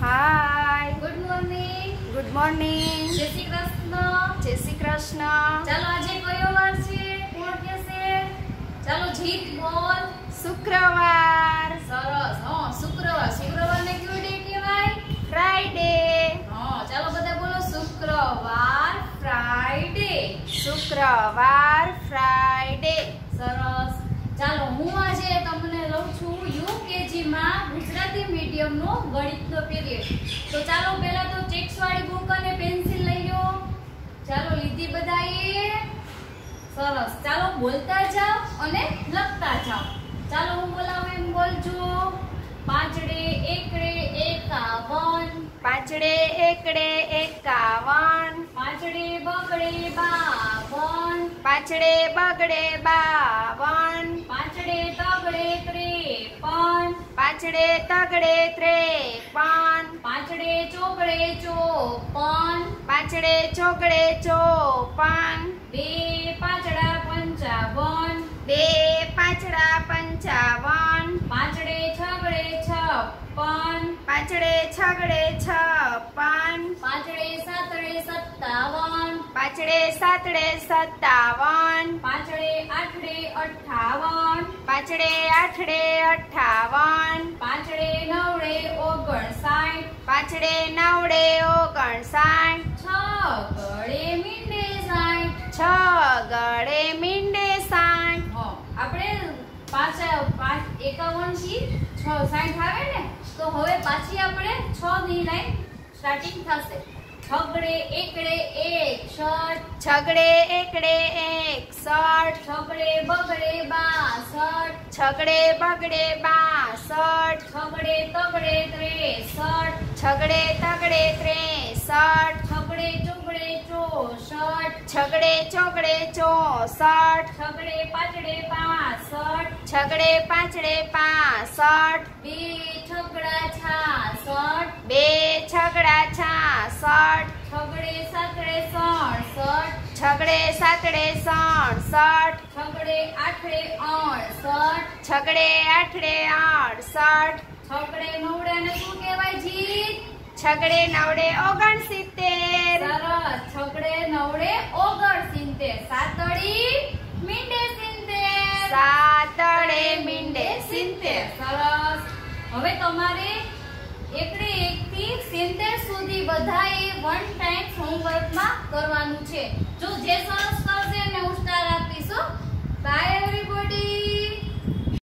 Hi good morning good morning જય શ્રી કૃષ્ણ. જય શ્રી કૃષ્ણ. ચાલો આજે કયો વાર છે? કોણ કહેશે? ચાલો જીત બોલ. શુક્રવાર. સરસ. હા શુક્રવાર. શુક્રવારને કયો ડે કહેવાય? ફ્રાઈડે હા ચાલો બધા બોલો શુક્રવાર ફ્રાઈડે શુક્રવાર ફ્રાઈડે સરસ. ચાલો હું નો ગણિતનો પીરિયડ તો ચાલો પહેલા તો ચેક્સ વાળી બુક અને પેન્સિલ લઈ લો. ચાલો લીધી બધાએ. સરસ. ચાલો બોલતા જાઓ અને લખતા જાઓ. ચાલો હું બોલાવું એમ બોલજો. પાંચડે એકડે એકાવન. પાંચડે એકડે એકાવન. પાંચડે બગડે બાવન. પાંચડે બગડે બાવન પાંચડે તગડે ત્રેપન પાંચડે તગડે ત્રેપન પાંચડે ચોકડે ચોપન પાંચડે ચોગડે ચોપન બે પાંચડા પંચાવન. બે પાંચડા પંચાવન. પાંચડે છગડે છપ્પન પાંચડે છગડે છપ્પન પાંચડે સાતડે સત્તાવન. પાંચડે સાતડે સત્તાવન. પાંચડે આઠડે અઠાવન પાંચડે આઠડે અઠાવન પાંચડે નવડે ઓગણસાઠ નવડે નવડે ઓગણસાઠ છ ગળે મીંડે સાઠ. છ ગળે મીંડે સાઠ. આપણે પાછા પાંચ એકાવનથી છ સાઠ આવે ને તો હવે પાછી આપણે છ ની લાઈન સ્ટાર્ટિંગ થશે. છગડે એકડે એક એકસઠ છગડે એકડે એક સઠ. છગડે બગડે બાસઠ છગડે બગડે બાસઠ છગડે તગડે ત્રેસઠ છગડે તગડે ત્રેસઠ, છગડે ચોગડે ચોસઠ, છગડે ચોગડે ચોસઠ, છગડે પાંચ પાસઠ, છગડે પાંચડે પાસઠ, બે છગડા છાસઠ, બે છગડા છાસઠ, છગડે સાતડે સડસઠ, છગડે સાતડે સડસઠ, છગડે આઠડે અડસઠ, છગડે આઠડે આડસઠ, છગડે કહેવાય જીત છગડે નવડે ઓગણસિત્તેર. સરસ. છગડે નવડે ઓગણસિત્તેર. સાતડી મીંડે સિત્તેર. સાતડે મીંડે સિત્તેર. સરસ. હવે તમારે એકડે એક થી સિત્તેર સુધી બધાએ વન ટાઈમ હોમવર્કમાં કરવાનું છે. જો જે સરસ